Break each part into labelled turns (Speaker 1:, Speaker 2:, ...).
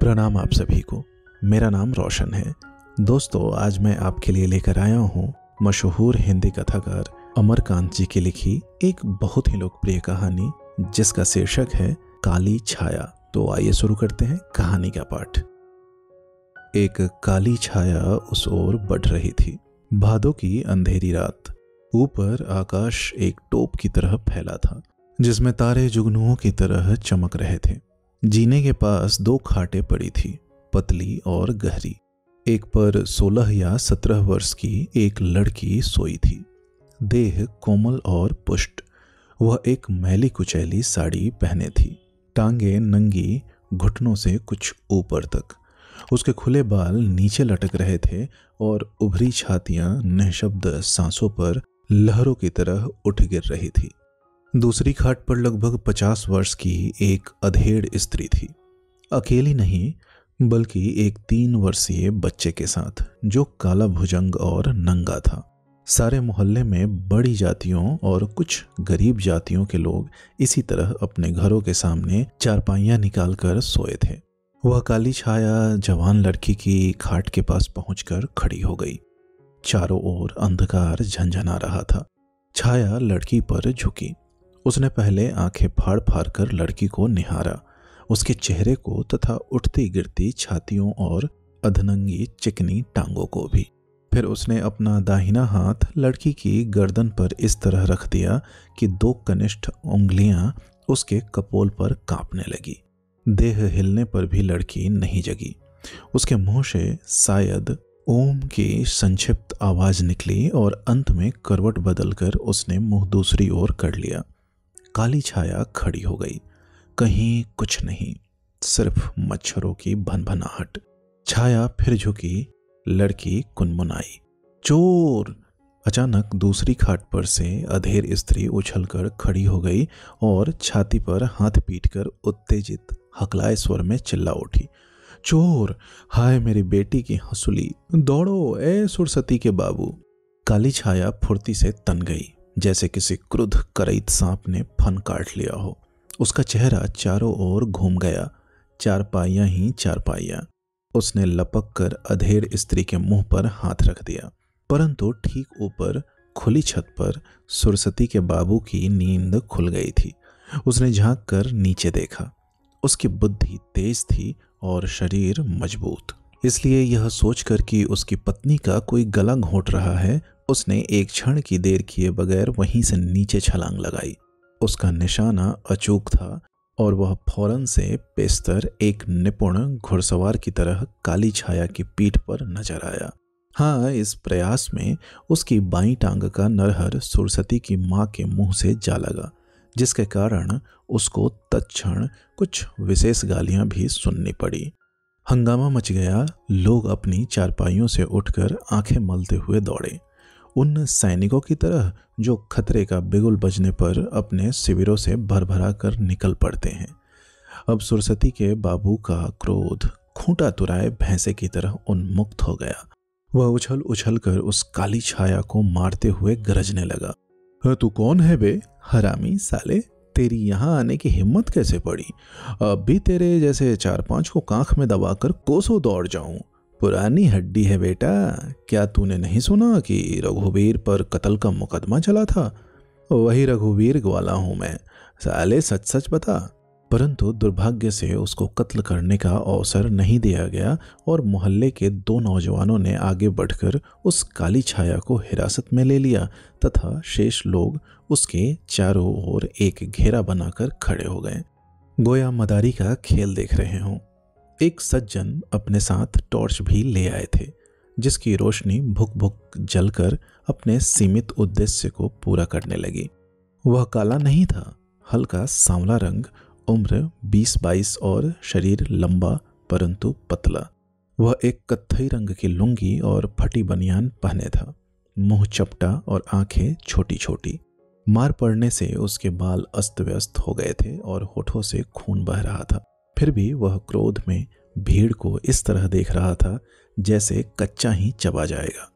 Speaker 1: प्रणाम आप सभी को। मेरा नाम रोशन है। दोस्तों, आज मैं आपके लिए लेकर आया हूँ मशहूर हिंदी कथाकार अमरकांत जी की लिखी एक बहुत ही लोकप्रिय कहानी, जिसका शीर्षक है काली छाया। तो आइए शुरू करते हैं कहानी का पाठ। एक काली छाया उस ओर बढ़ रही थी। भादों की अंधेरी रात। ऊपर आकाश एक टोप की तरह फैला था, जिसमें तारे जुगनुओं की तरह चमक रहे थे। जीने के पास दो खाटे पड़ी थी, पतली और गहरी। एक पर सोलह या सत्रह वर्ष की एक लड़की सोई थी। देह कोमल और पुष्ट। वह एक मैली कुचैली साड़ी पहने थी। टांगे नंगी, घुटनों से कुछ ऊपर तक। उसके खुले बाल नीचे लटक रहे थे और उभरी छातियाँ निःशब्द सांसों पर लहरों की तरह उठ गिर रही थी। दूसरी खाट पर लगभग पचास वर्ष की एक अधेड़ स्त्री थी। अकेली नहीं, बल्कि एक तीन वर्षीय बच्चे के साथ, जो काला भुजंग और नंगा था। सारे मोहल्ले में बड़ी जातियों और कुछ गरीब जातियों के लोग इसी तरह अपने घरों के सामने चारपाइयाँ निकाल कर सोए थे। वह काली छाया जवान लड़की की खाट के पास पहुंचकर खड़ी हो गई। चारों ओर अंधकार झंझना रहा था। छाया लड़की पर झुकी। उसने पहले आँखें फाड़ फाड़ कर लड़की को निहारा। उसके चेहरे को तथा उठती गिरती छातियों और अधनंगी चिकनी टांगों को भी। फिर उसने अपना दाहिना हाथ लड़की की गर्दन पर इस तरह रख दिया कि दो कनिष्ठ उंगलियाँ उसके कपोल पर कांपने लगी। देह हिलने पर भी लड़की नहीं जगी। उसके मुँह से शायद ओम की संक्षिप्त आवाज़ निकली और अंत में करवट बदलकर उसने मुँह दूसरी ओर कर लिया। काली छाया खड़ी हो गई। कहीं कुछ नहीं, सिर्फ़ मच्छरों की भनभनाहट। छाया फिर झुकी, लड़की कुनमुनाई चोर! अचानक दूसरी खाट पर से अधेर स्त्री उछलकर खड़ी हो गई और छाती पर हाथ पीटकर उत्तेजित, हकलाए स्वर में चिल्ला उठी। चोर! हाय मेरी बेटी की हंसुली, दौड़ो, ए सुरसती के बाबू। काली छाया फुर्ती से तन गई। जैसे किसी क्रुद्ध करईत सांप ने फन काट लिया हो। उसका चेहरा चारों ओर घूम गया चार पाइयाँ ही चार पाइयाँ उसने लपक कर अधेड़ स्त्री के मुँह पर हाथ रख दिया। परंतु ठीक ऊपर खुली छत पर सुरसती के बाबू की नींद खुल गई थी। उसने झाँक कर नीचे देखा। उसकी बुद्धि तेज थी और शरीर मज़बूत। इसलिए यह सोचकर कि उसकी पत्नी का कोई गला घोट रहा है उसने एक क्षण की देर किए बगैर वहीं से नीचे छलांग लगाई। उसका निशाना अचूक था और वह फ़ौरन से पेस्तर एक निपुण घुड़सवार की तरह काली छाया की पीठ पर नज़र आया। हाँ इस प्रयास में उसकी बाई टांग का नरहर सुरसती की माँ के मुँह से जा लगा, जिसके कारण उसको तत्क्षण कुछ विशेष गालियाँ भी सुननी पड़ी। हंगामा मच गया, लोग अपनी चारपाइयों से उठकर आँखें मलते हुए दौड़े। उन सैनिकों की तरह जो खतरे का बिगुल बजने पर अपने शिविरों से भर भरा कर निकल पड़ते हैं। अब सुरसती के बाबू का क्रोध खूंटा तुराए भैंसे की तरह उन्मुक्त हो गया। वह उछल उछल कर उस काली छाया को मारते हुए गरजने लगा। तू कौन है बे? हरामी, साले, तेरी यहाँ आने की हिम्मत कैसे पड़ी? अब भी तेरे जैसे चार पाँच को कांख में दबाकर कोसों दौड़ जाऊँ। पुरानी हड्डी है बेटा। क्या तूने नहीं सुना कि रघुवीर पर कत्ल का मुकदमा चला था? वही रघुवीर ग्वाला हूँ मैं। साले सच सच बता। परंतु दुर्भाग्य से उसको कत्ल करने का अवसर नहीं दिया गया और मोहल्ले के दो नौजवानों ने आगे बढ़कर उस काली छाया को हिरासत में ले लिया तथा शेष लोग उसके चारों ओर एक घेरा बनाकर खड़े हो गए। गोया मदारी का खेल देख रहे हों। एक सज्जन अपने साथ टॉर्च भी ले आए थे, जिसकी रोशनी भुक भुक जलकर अपने सीमित उद्देश्य को पूरा करने लगी। वह काला नहीं था, हल्का सांवला रंग, उम्र 20-22 और शरीर लंबा परंतु पतला। वह एक कत्थई रंग की लुंगी और फटी बनियान पहने था, मुँह चपटा और आँखें छोटी छोटी मार पड़ने से उसके बाल अस्त व्यस्त हो गए थे और होठों से खून बह रहा था। फिर भी वह क्रोध में भीड़ को इस तरह देख रहा था जैसे कच्चा ही चबा जाएगा।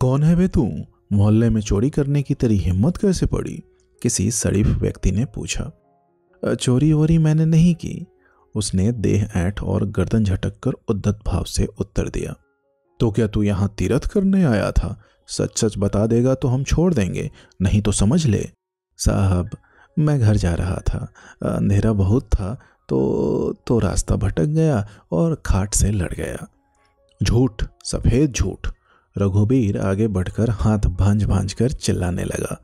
Speaker 1: कौन है बे तू? मोहल्ले में चोरी करने की तेरी हिम्मत कैसे पड़ी? किसी शरीफ व्यक्ति ने पूछा। चोरी वोरी मैंने नहीं की। उसने देह ऐठ और गर्दन झटक कर उद्दत भाव से उत्तर दिया। तो क्या तू यहाँ तीरथ करने आया था? सच सच बता देगा तो हम छोड़ देंगे, नहीं तो समझ ले। साहब, मैं घर जा रहा था। अंधेरा बहुत था तो तो रास्ता भटक गया और खाट से लड़ गया। झूठ, सफ़ेद झूठ। रघुबीर आगे बढ़कर हाथ भांज भांज कर चिल्लाने लगा।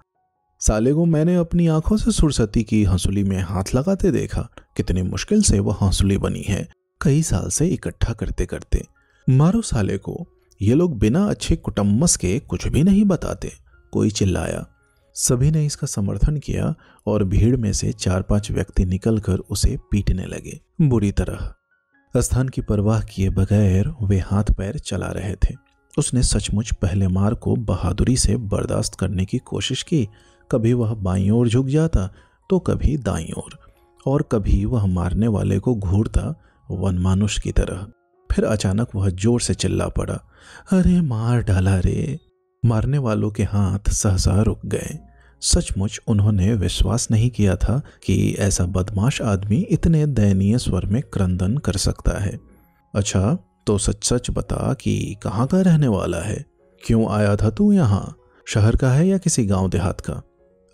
Speaker 1: साले को मैंने अपनी आँखों से सुरसती की हंसुली में हाथ लगाते देखा। कितनी मुश्किल से वह हंसुली बनी है, कई साल से इकट्ठा करते करते। मारो साले को ये लोग बिना अच्छे कुटम्बस के कुछ भी नहीं बताते। कोई चिल्लाया सभी ने इसका समर्थन किया और भीड़ में से चार पाँच व्यक्ति निकलकर उसे पीटने लगे। बुरी तरह। स्थान की परवाह किए बगैर वे हाथ पैर चला रहे थे। उसने सचमुच पहले मार को बहादुरी से बर्दाश्त करने की कोशिश की। कभी वह बाई ओर झुक जाता तो कभी दाई ओर। और कभी वह मारने वाले को घूरता वन मानुष की तरह। फिर अचानक वह ज़ोर से चिल्ला पड़ा। अरे, मार डाला रे! मारने वालों के हाथ सहसा रुक गए। सचमुच उन्होंने विश्वास नहीं किया था कि ऐसा बदमाश आदमी इतने दयनीय स्वर में क्रंदन कर सकता है। अच्छा तो सच सच बता कि कहाँ का रहने वाला है? क्यों आया था तू यहाँ? शहर का है या किसी गाँव देहात का?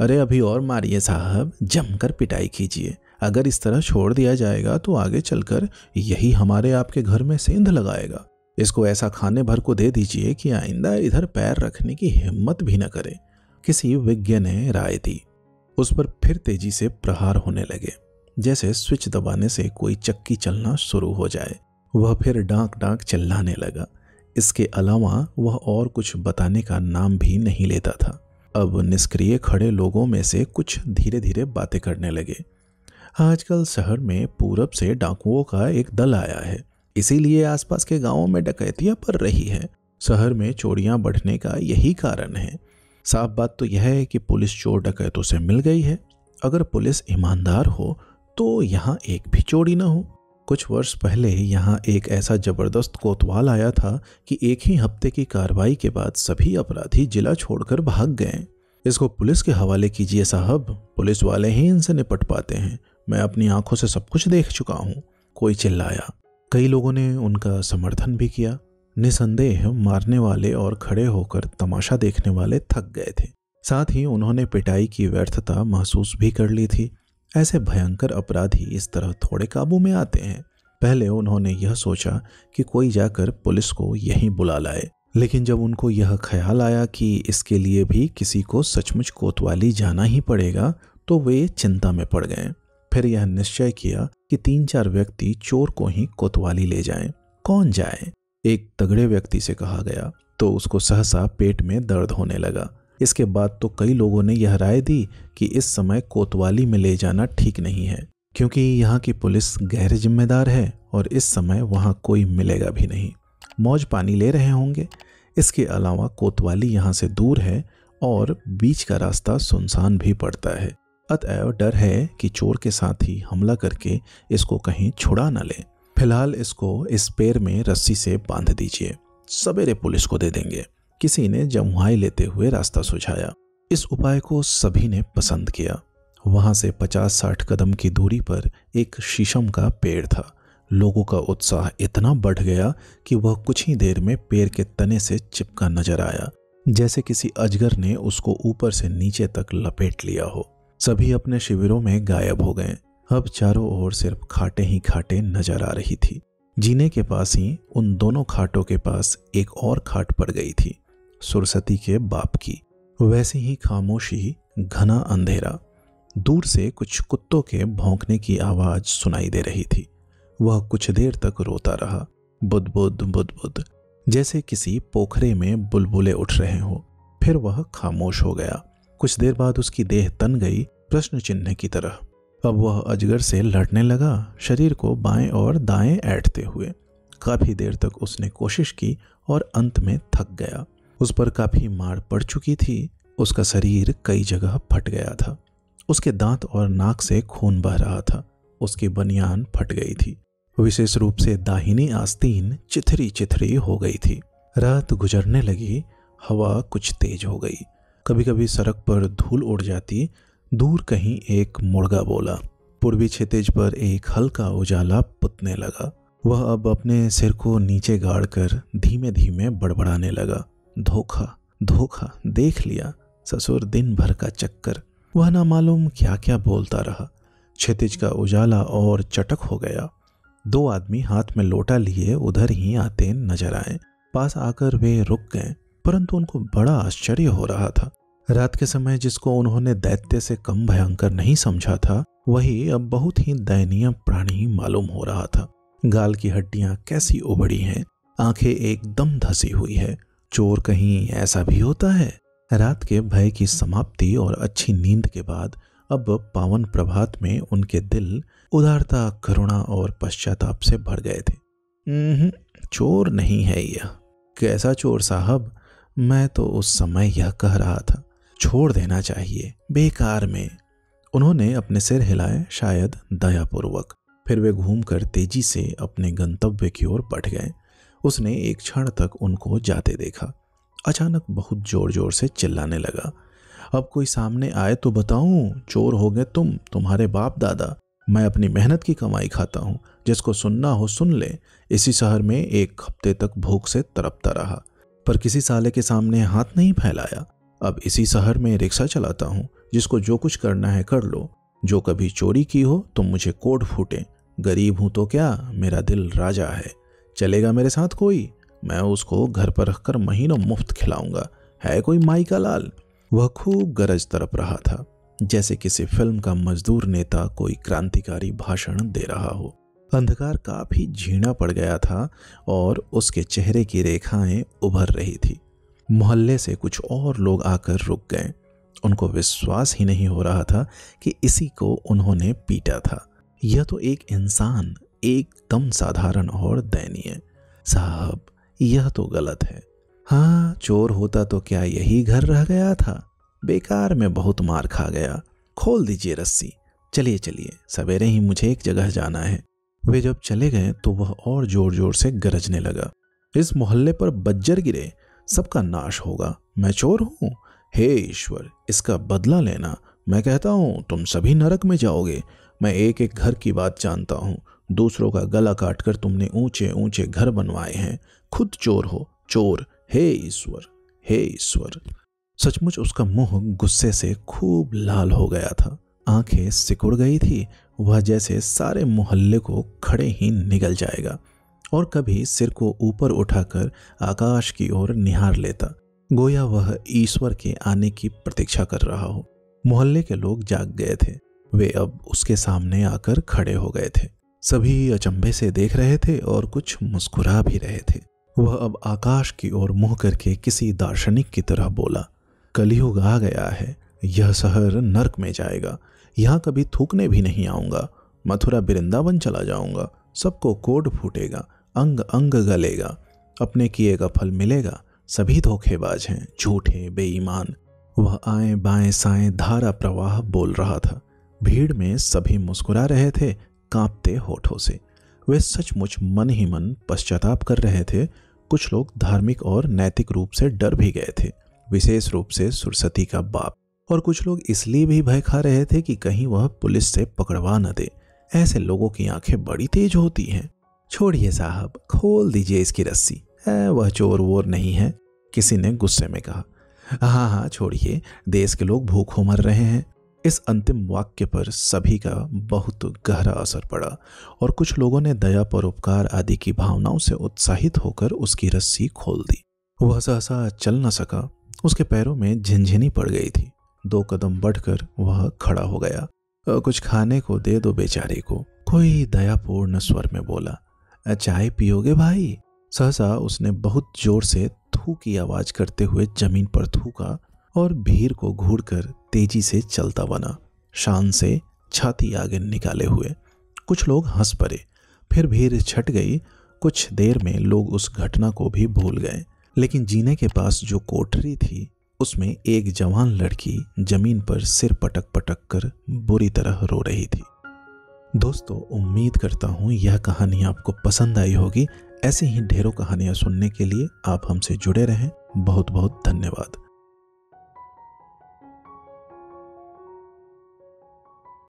Speaker 1: अरे, अभी और मारिए साहब, जमकर पिटाई कीजिए। अगर इस तरह छोड़ दिया जाएगा तो आगे चलकर यही हमारे आपके घर में सेंध लगाएगा। इसको ऐसा खाने भर को दे दीजिए कि आइंदा इधर पैर रखने की हिम्मत भी न करे। किसी विज्ञ ने राय दी। उस पर फिर तेज़ी से प्रहार होने लगे। जैसे स्विच दबाने से कोई चक्की चलना शुरू हो जाए, वह फिर डांक डांक चिल्लाने लगा। इसके अलावा वह और कुछ बताने का नाम भी नहीं लेता था। अब निष्क्रिय खड़े लोगों में से कुछ धीरे धीरे बातें करने लगे। आजकल शहर में पूरब से डाकुओं का एक दल आया है। इसीलिए आसपास के गाँवों में डकैतियाँ पड़ रही है। शहर में चोरियाँ बढ़ने का यही कारण है। साफ़ बात तो यह है कि पुलिस चोर डकैतों से मिल गई है। अगर पुलिस ईमानदार हो तो यहाँ एक भी चोरी ना हो। कुछ वर्ष पहले यहाँ एक ऐसा ज़बरदस्त कोतवाल आया था कि एक ही हफ़्ते की कार्रवाई के बाद सभी अपराधी जिला छोड़कर भाग गए। इसको पुलिस के हवाले कीजिए साहब। पुलिस वाले ही इनसे निपट पाते हैं। मैं अपनी आँखों से सब कुछ देख चुका हूँ। कोई चिल्लाया। कई लोगों ने उनका समर्थन भी किया। निसंदेह मारने वाले और खड़े होकर तमाशा देखने वाले थक गए थे। साथ ही उन्होंने पिटाई की व्यर्थता महसूस भी कर ली थी। ऐसे भयंकर अपराधी इस तरह थोड़े काबू में आते हैं। पहले उन्होंने यह सोचा कि कोई जाकर पुलिस को यहीं बुला लाए, लेकिन जब उनको यह ख्याल आया कि इसके लिए भी किसी को सचमुच कोतवाली जाना ही पड़ेगा तो वे चिंता में पड़ गए। फिर यह निश्चय किया कि तीन चार व्यक्ति चोर को ही कोतवाली ले जाएँ। कौन जाए? एक तगड़े व्यक्ति से कहा गया तो उसको सहसा पेट में दर्द होने लगा। इसके बाद तो कई लोगों ने यह राय दी कि इस समय कोतवाली में ले जाना ठीक नहीं है, क्योंकि यहाँ की पुलिस गैर जिम्मेदार है और इस समय वहाँ कोई मिलेगा भी नहीं। मौज पानी ले रहे होंगे। इसके अलावा कोतवाली यहाँ से दूर है और बीच का रास्ता सुनसान भी पड़ता है। अतएव डर है कि चोर के साथ ही हमला करके इसको कहीं छुड़ा न ले। फ़िलहाल इसको इस पैर में रस्सी से बाँध दीजिए। सवेरे पुलिस को दे देंगे। किसी ने जमुआई लेते हुए रास्ता सुझाया। इस उपाय को सभी ने पसंद किया। वहाँ से पचास साठ कदम की दूरी पर एक शीशम का पेड़ था। लोगों का उत्साह इतना बढ़ गया कि वह कुछ ही देर में पेड़ के तने से चिपका नज़र आया। जैसे किसी अजगर ने उसको ऊपर से नीचे तक लपेट लिया हो। सभी अपने शिविरों में गायब हो गए। अब चारों ओर सिर्फ़ खाटे ही खाटे नज़र आ रही थी। जीने के पास ही उन दोनों खाटों के पास एक और खाट पड़ गई थी, सुरसती के बाप की। वैसे ही खामोशी, घना अंधेरा। दूर से कुछ कुत्तों के भौंकने की आवाज़ सुनाई दे रही थी। वह कुछ देर तक रोता रहा। बुद बुद बुद बुद, जैसे किसी पोखरे में बुलबुले उठ रहे हो। फिर वह खामोश हो गया। कुछ देर बाद उसकी देह तन गई प्रश्न चिन्ह की तरह। अब वह अजगर से लड़ने लगा, शरीर को बाएँ और दाएँ ऐठते हुए। काफ़ी देर तक उसने कोशिश की और अंत में थक गया। उस पर काफ़ी मार पड़ चुकी थी। उसका शरीर कई जगह फट गया था। उसके दांत और नाक से खून बह रहा था। उसकी बनियान फट गई थी। विशेष रूप से दाहिनी आस्तीन चिथरी चिथरी हो गई थी। रात गुजरने लगी, हवा कुछ तेज हो गई। कभी कभी सड़क पर धूल उड़ जाती, दूर कहीं एक मुर्गा बोला। पूर्वी क्षितिज पर एक हल्का उजाला पुतने लगा। वह अब अपने सिर को नीचे गाड़ कर धीमे धीमे बड़बड़ाने लगा। धोखा धोखा, देख लिया। ससुर दिन भर का चक्कर। वह ना मालूम क्या क्या बोलता रहा। क्षितिज का उजाला और चटक हो गया। दो आदमी हाथ में लोटा लिए उधर ही आते नज़र आए। पास आकर वे रुक गए। परंतु उनको बड़ा आश्चर्य हो रहा था। रात के समय जिसको उन्होंने दैत्य से कम भयंकर नहीं समझा था, वही अब बहुत ही दयनीय प्राणी मालूम हो रहा था। गाल की हड्डियाँ कैसी उबड़ी हैं, आँखें एकदम धसी हुई है, चोर कहीं ऐसा भी होता है? रात के भय की समाप्ति और अच्छी नींद के बाद अब पावन प्रभात में उनके दिल उदारता, करुणा और पश्चाताप से भर गए थे। चोर नहीं है यह। कैसा चोर साहब? मैं तो उस समय यह कह रहा था, छोड़ देना चाहिए। बेकार में। उन्होंने अपने सिर हिलाए, शायद दयापूर्वक। फिर वे घूमकर तेज़ी से अपने गंतव्य की ओर बढ़ गए। उसने एक क्षण तक उनको जाते देखा। अचानक बहुत ज़ोर ज़ोर से चिल्लाने लगा। अब कोई सामने आए तो बताऊँ, चोर हो गए तुम, तुम्हारे बाप दादा। मैं अपनी मेहनत की कमाई खाता हूँ, जिसको सुनना हो सुन ले। इसी शहर में एक हफ़्ते तक भूख से तरपता रहा। पर किसी साले के सामने हाथ नहीं फैलाया। अब इसी शहर में रिक्शा चलाता हूँ, जिसको जो कुछ करना है कर लो। जो कभी चोरी की हो तो मुझे कोट फूटे। गरीब हूँ तो क्या, मेरा दिल राजा है। चलेगा मेरे साथ कोई? मैं उसको घर पर रखकर महीनों मुफ़्त खिलाऊँगा। है कोई माई का लाल? वह खूब गरज तरप रहा था, जैसे किसी फ़िल्म का मजदूर नेता कोई क्रांतिकारी भाषण दे रहा हो। अंधकार काफ़ी झीणा पड़ गया था और उसके चेहरे की रेखाएँ उभर रही थी। मोहल्ले से कुछ और लोग आकर रुक गए। उनको विश्वास ही नहीं हो रहा था कि इसी को उन्होंने पीटा था। यह तो एक इंसान, एकदम साधारण और दयनीय। साहब, यह तो गलत है। हाँ चोर होता तो क्या यही घर रह गया था? बेकार में बहुत मार खा गया। खोल दीजिए रस्सी। चलिए चलिए, सवेरे ही मुझे एक जगह जाना है। वे जब चले गए तो वह और ज़ोर ज़ोर से गरजने लगा। इस मोहल्ले पर बज्जर गिरे, सबका नाश होगा। मैं चोर हूँ? हे ईश्वर, इसका बदला लेना। मैं कहता हूँ, तुम सभी नरक में जाओगे। मैं एक एक घर की बात जानता हूँ। दूसरों का गला काटकर तुमने ऊँचे ऊँचे घर बनवाए हैं। खुद चोर हो। चोर। हे ईश्वर हे ईश्वर। सचमुच उसका मुँह गुस्से से खूब लाल हो गया था। आँखें सिकुड़ गई थी, वह जैसे सारे मोहल्ले को खड़े ही निगल जाएगा, और कभी सिर को ऊपर उठाकर आकाश की ओर निहार लेता। गोया वह ईश्वर के आने की प्रतीक्षा कर रहा हो। मोहल्ले के लोग जाग गए थे। वे अब उसके सामने आकर खड़े हो गए थे। सभी अचंभे से देख रहे थे और कुछ मुस्कुरा भी रहे थे। वह अब आकाश की ओर मुँह करके किसी दार्शनिक की तरह बोला, कलयुग आ गया है। यह शहर नर्क में जाएगा। यहाँ कभी थूकने भी नहीं आऊँगा। मथुरा वृंदावन चला जाऊँगा। सबको कोड फूटेगा, अंग अंग गलेगा। अपने किए का फल मिलेगा, सभी धोखेबाज हैं, झूठे, बेईमान। वह आए बाएँ साएँ धारा प्रवाह बोल रहा था। भीड़ में सभी मुस्कुरा रहे थे, कांपते होठों से। वे सचमुच मन ही मन पश्चाताप कर रहे थे। कुछ लोग धार्मिक और नैतिक रूप से डर भी गए थे। विशेष रूप से सुरसती का बाप। और कुछ लोग इसलिए भी भय खा रहे थे कि कहीं वह पुलिस से पकड़वा न दे। ऐसे लोगों की आँखें बड़ी तेज होती हैं। छोड़िए साहब, खोल दीजिए इसकी रस्सी। है वह चोर वोर नहीं है, किसी ने गुस्से में कहा। हाँ हाँ छोड़िए, देश के लोग भूखों मर रहे हैं। इस अंतिम वाक्य पर सभी का बहुत गहरा असर पड़ा और कुछ लोगों ने दया पर उपकार आदि की भावनाओं से उत्साहित होकर उसकी रस्सी खोल दी। वह सहसा चल न सका। उसके पैरों में झिनझिनी पड़ गई थी। दो कदम बढ़कर वह खड़ा हो गया। कुछ खाने को दे दो बेचारे को। कोई दयापूर्ण स्वर में बोला चाय पियोगे भाई? सहसा उसने बहुत ज़ोर से थू की आवाज़ करते हुए ज़मीन पर थूका और भीड़ को घूरकर तेज़ी से चलता बना। शान से छाती आगे निकाले हुए कुछ लोग हंस पड़े। फिर भीड़ छट गई। कुछ देर में लोग उस घटना को भी भूल गए। लेकिन जीने के पास जो कोठरी थी उसमें एक जवान लड़की ज़मीन पर सिर पटक पटक कर बुरी तरह रो रही थी। दोस्तों, उम्मीद करता हूँ यह कहानी आपको पसंद आई होगी। ऐसे ही ढेरों कहानियाँ सुनने के लिए आप हमसे जुड़े रहें। बहुत बहुत धन्यवाद।